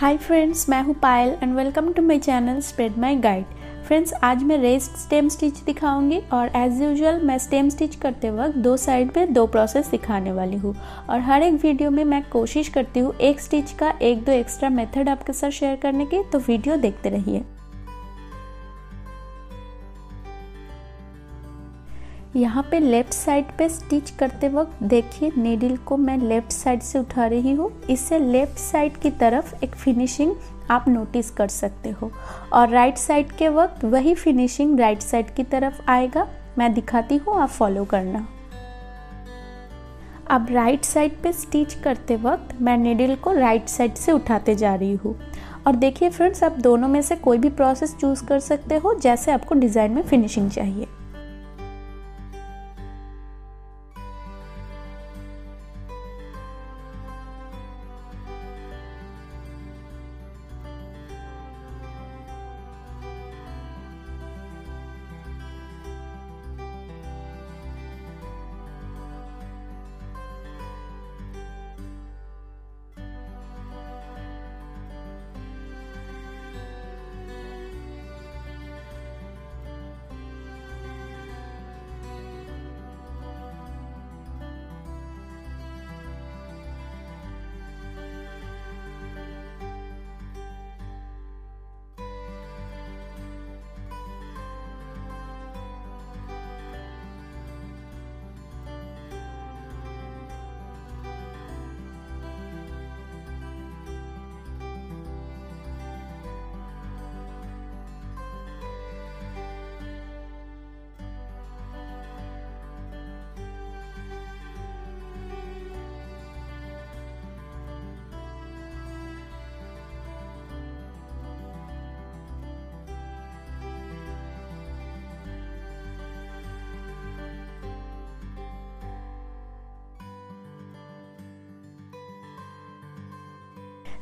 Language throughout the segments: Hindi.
हाय फ्रेंड्स मैं हूँ Payal and welcome to my channel spread my guide friends आज मैं रेस्ट स्टेम स्टिच दिखाऊँगी और एज यूजुअल मैं स्टेम स्टिच करते वक्त दो साइड में दो प्रोसेस दिखाने वाली हूँ। और हर एक वीडियो में मैं कोशिश करती हूँ एक स्टिच का एक दो एक्स्ट्रा मेथड आपके साथ शेयर करने की तो वीडियो देखते रहिए। यहाँ पे लेफ़्ट साइड पे स्टिच करते वक्त देखिए नीडल को मैं लेफ़्ट साइड से उठा रही हूँ। इससे लेफ़्ट साइड की तरफ़ एक फिनिशिंग आप नोटिस कर सकते हो। और राइट साइड के वक्त वही फिनिशिंग राइट साइड की तरफ़ आएगा। मैं दिखाती हूँ, आप फॉलो करना। अब राइट साइड पे स्टिच करते वक्त मैं नीडल को राइट साइड से उठाते जा रही हूँ। और देखिए फ्रेंड्स आप दोनों में से कोई भी प्रोसेस चूज़ कर सकते हो, जैसे आपको डिज़ाइन में फिनिशिंग चाहिए।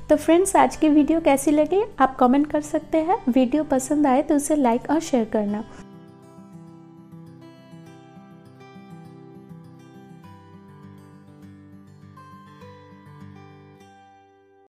तो फ्रेंड्स आज की वीडियो कैसी लगी? आप कमेंट कर सकते हैं। वीडियो पसंद आए तो उसे लाइक और शेयर करना।